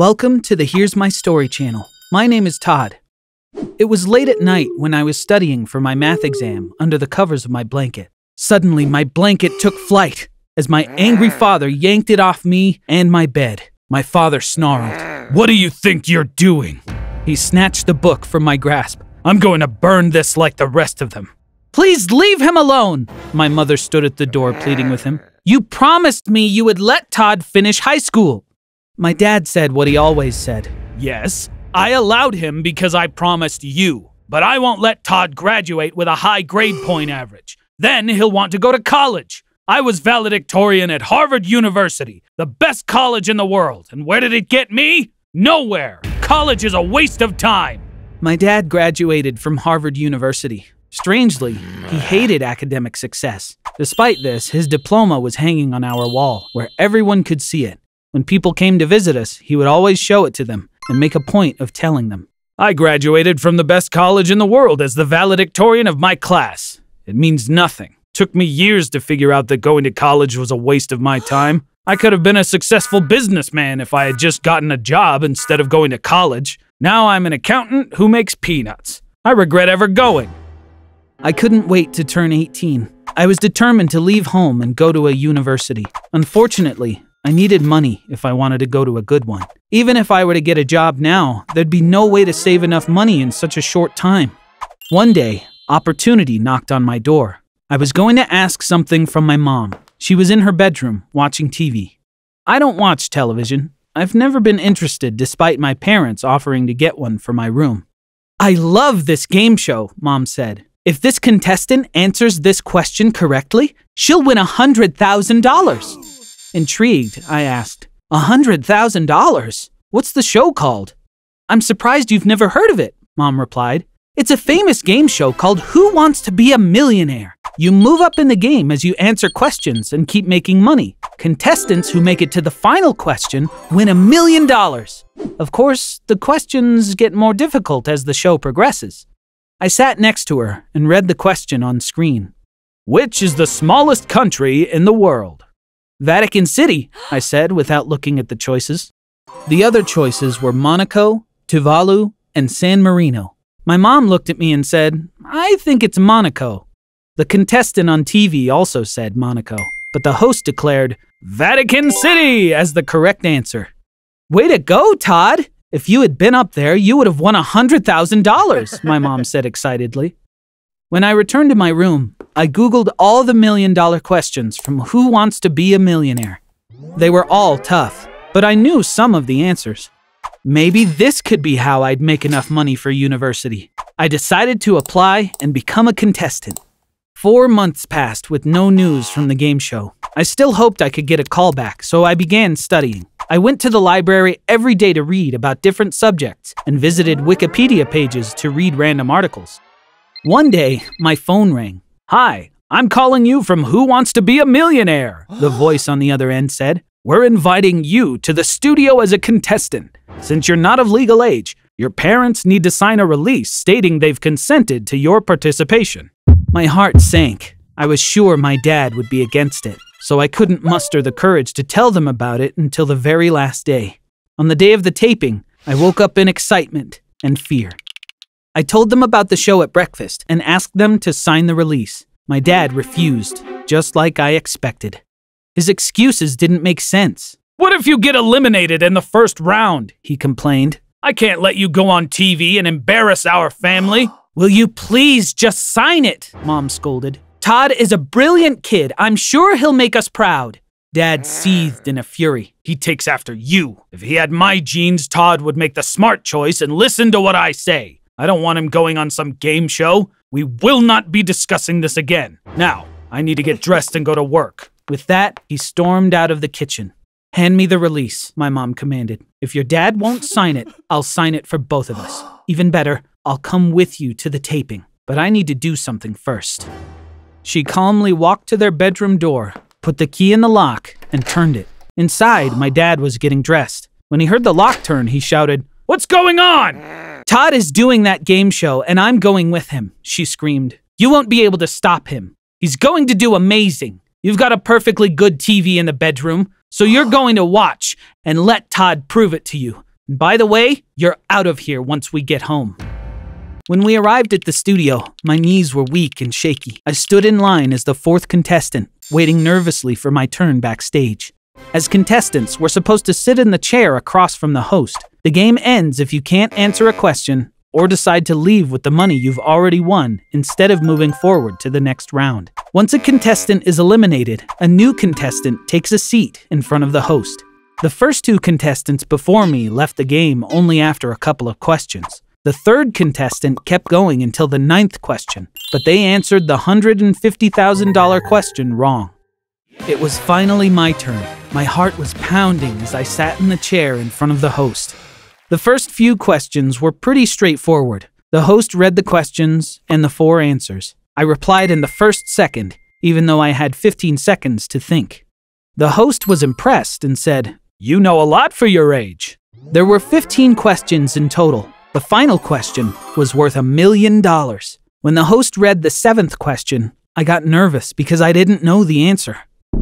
Welcome to the Here's My Story channel. My name is Todd. It was late at night when I was studying for my math exam under the covers of my blanket. Suddenly, my blanket took flight as my angry father yanked it off me and my bed. My father snarled, What do you think you're doing? He snatched the book from my grasp. I'm going to burn this like the rest of them. Please leave him alone! My mother stood at the door pleading with him. You promised me you would let Todd finish high school. My dad said what he always said. Yes, I allowed him because I promised you, but I won't let Todd graduate with a high grade point average. Then he'll want to go to college. I was valedictorian at Harvard University, the best college in the world, and where did it get me? Nowhere. College is a waste of time. My dad graduated from Harvard University. Strangely, he hated academic success. Despite this, his diploma was hanging on our wall, where everyone could see it. When people came to visit us, he would always show it to them and make a point of telling them. I graduated from the best college in the world as the valedictorian of my class. It means nothing. Took me years to figure out that going to college was a waste of my time. I could have been a successful businessman if I had just gotten a job instead of going to college. Now I'm an accountant who makes peanuts. I regret ever going. I couldn't wait to turn 18. I was determined to leave home and go to a university. Unfortunately, I needed money if I wanted to go to a good one. Even if I were to get a job now, there'd be no way to save enough money in such a short time. One day, opportunity knocked on my door. I was going to ask something from my mom. She was in her bedroom, watching TV. I don't watch television. I've never been interested despite my parents offering to get one for my room. I love this game show, Mom said. If this contestant answers this question correctly, she'll win a $100,000. Intrigued, I asked, A hundred thousand dollars? What's the show called? I'm surprised you've never heard of it, Mom replied. It's a famous game show called Who Wants to Be a Millionaire? You move up in the game as you answer questions and keep making money. Contestants who make it to the final question win a million dollars. Of course, the questions get more difficult as the show progresses. I sat next to her and read the question on screen Which is the smallest country in the world? Vatican City, I said without looking at the choices. The other choices were Monaco, Tuvalu, and San Marino. My mom looked at me and said, I think it's Monaco. The contestant on TV also said Monaco, but the host declared Vatican City as the correct answer. Way to go, Todd! If you had been up there, you would have won a $100,000, my mom said excitedly. When I returned to my room, I Googled all the million dollar questions from Who Wants to Be a Millionaire. They were all tough, but I knew some of the answers. Maybe this could be how I'd make enough money for university. I decided to apply and become a contestant. Four months passed with no news from the game show. I still hoped I could get a call back, so I began studying. I went to the library every day to read about different subjects and visited Wikipedia pages to read random articles. One day, my phone rang. Hi, I'm calling you from Who Wants to Be a Millionaire, the voice on the other end said. We're inviting you to the studio as a contestant. Since you're not of legal age, your parents need to sign a release stating they've consented to your participation. My heart sank. I was sure my dad would be against it, so I couldn't muster the courage to tell them about it until the very last day. On the day of the taping, I woke up in excitement and fear. I told them about the show at breakfast and asked them to sign the release. My dad refused, just like I expected. His excuses didn't make sense. What if you get eliminated in the first round? He complained. I can't let you go on TV and embarrass our family. Will you please just sign it? Mom scolded. Todd is a brilliant kid. I'm sure he'll make us proud. Dad seethed in a fury. He takes after you. If he had my genes, Todd would make the smart choice and listen to what I say. I don't want him going on some game show. We will not be discussing this again. Now, I need to get dressed and go to work. With that, he stormed out of the kitchen. Hand me the release, my mom commanded. If your dad won't sign it, I'll sign it for both of us. Even better, I'll come with you to the taping. But I need to do something first. She calmly walked to their bedroom door, put the key in the lock, and turned it. Inside, my dad was getting dressed. When he heard the lock turn, he shouted, What's going on? Todd is doing that game show, and I'm going with him, she screamed. You won't be able to stop him. He's going to do amazing. You've got a perfectly good TV in the bedroom, so you're going to watch and let Todd prove it to you. And by the way, you're out of here once we get home. When we arrived at the studio, my knees were weak and shaky. I stood in line as the fourth contestant, waiting nervously for my turn backstage. As contestants, we're supposed to sit in the chair across from the host. The game ends if you can't answer a question or decide to leave with the money you've already won instead of moving forward to the next round. Once a contestant is eliminated, a new contestant takes a seat in front of the host. The first two contestants before me left the game only after a couple of questions. The third contestant kept going until the ninth question, but they answered the $150,000 question wrong. It was finally my turn. My heart was pounding as I sat in the chair in front of the host. The first few questions were pretty straightforward. The host read the questions and the four answers. I replied in the first second, even though I had 15 seconds to think. The host was impressed and said, You know a lot for your age. There were 15 questions in total. The final question was worth a million dollars. When the host read the seventh question, I got nervous because I didn't know the answer.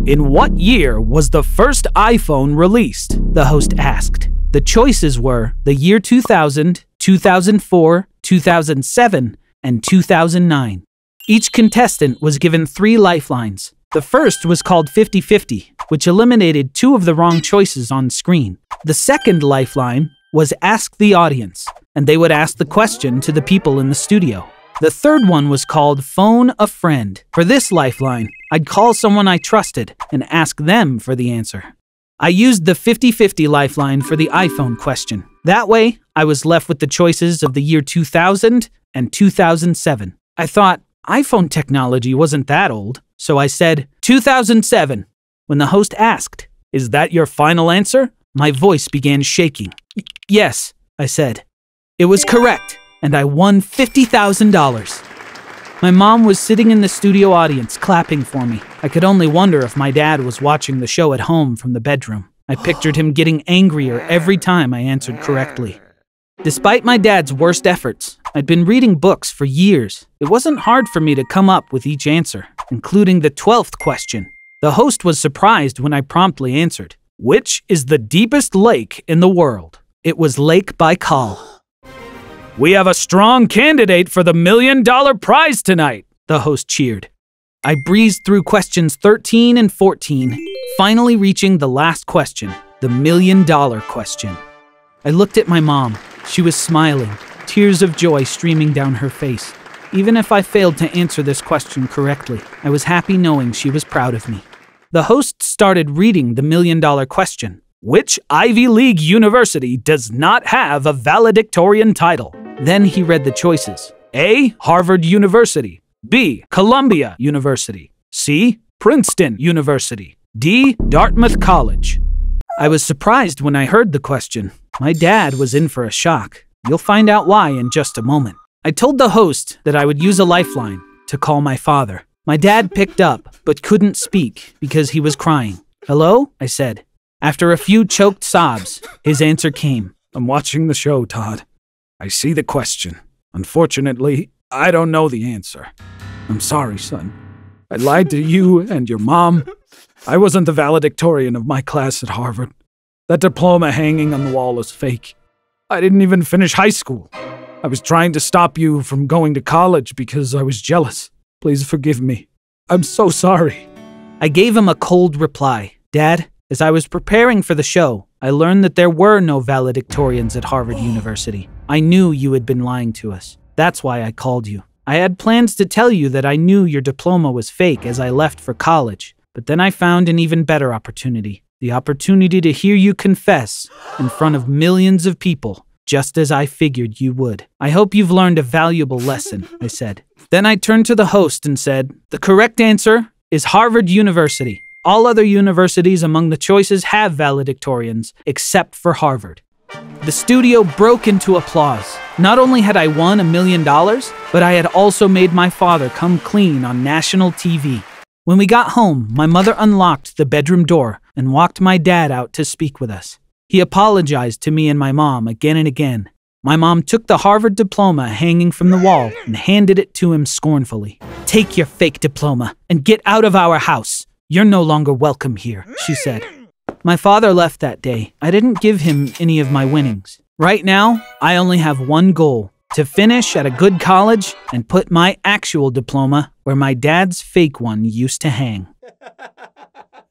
In what year was the first iPhone released? The host asked. The choices were the year 2000, 2004, 2007, and 2009. Each contestant was given three lifelines. The first was called 50 50, which eliminated two of the wrong choices on screen. The second lifeline was Ask the Audience, and they would ask the question to the people in the studio. The third one was called Phone a Friend. For this lifeline, I'd call someone I trusted and ask them for the answer. I used the 50 50 lifeline for the iPhone question. That way, I was left with the choices of the year 2000 and 2007. I thought iPhone technology wasn't that old, so I said 2007. When the host asked, Is that your final answer? My voice began shaking. Yes, I said. It was correct, and I won $50,000. My mom was sitting in the studio audience clapping for me. I could only wonder if my dad was watching the show at home from the bedroom. I pictured him getting angrier every time I answered correctly. Despite my dad's worst efforts, I'd been reading books for years. It wasn't hard for me to come up with each answer, including the 12th question. The host was surprised when I promptly answered, Which is the deepest lake in the world? It was Lake Baikal. We have a strong candidate for the million dollar prize tonight, the host cheered. I breezed through questions 13 and 14, finally reaching the last question, the million dollar question. I looked at my mom. She was smiling, tears of joy streaming down her face. Even if I failed to answer this question correctly, I was happy knowing she was proud of me. The host started reading the million dollar question Which Ivy League university does not have a valedictorian title? Then he read the choices A. Harvard University, B. Columbia University, C. Princeton University, D. Dartmouth College. I was surprised when I heard the question. My dad was in for a shock. You'll find out why in just a moment. I told the host that I would use a lifeline to call my father. My dad picked up, but couldn't speak because he was crying. Hello? I said. After a few choked sobs, his answer came. I'm watching the show, Todd. I see the question. Unfortunately, I don't know the answer. I'm sorry, son. I lied to you and your mom. I wasn't the valedictorian of my class at Harvard. That diploma hanging on the wall is fake. I didn't even finish high school. I was trying to stop you from going to college because I was jealous. Please forgive me. I'm so sorry. I gave him a cold reply. Dad, as I was preparing for the show, I learned that there were no valedictorians at Harvard University. I knew you had been lying to us. That's why I called you. I had plans to tell you that I knew your diploma was fake as I left for college, but then I found an even better opportunity the opportunity to hear you confess in front of millions of people, just as I figured you would. I hope you've learned a valuable lesson, I said. Then I turned to the host and said, The correct answer is Harvard University. All other universities among the choices have valedictorians, except for Harvard. The studio broke into applause. Not only had I won a million dollars, but I had also made my father come clean on national TV. When we got home, my mother unlocked the bedroom door and walked my dad out to speak with us. He apologized to me and my mom again and again. My mom took the Harvard diploma hanging from the wall and handed it to him scornfully. Take your fake diploma and get out of our house. You're no longer welcome here, she said. My father left that day. I didn't give him any of my winnings. Right now, I only have one goal to finish at a good college and put my actual diploma where my dad's fake one used to hang.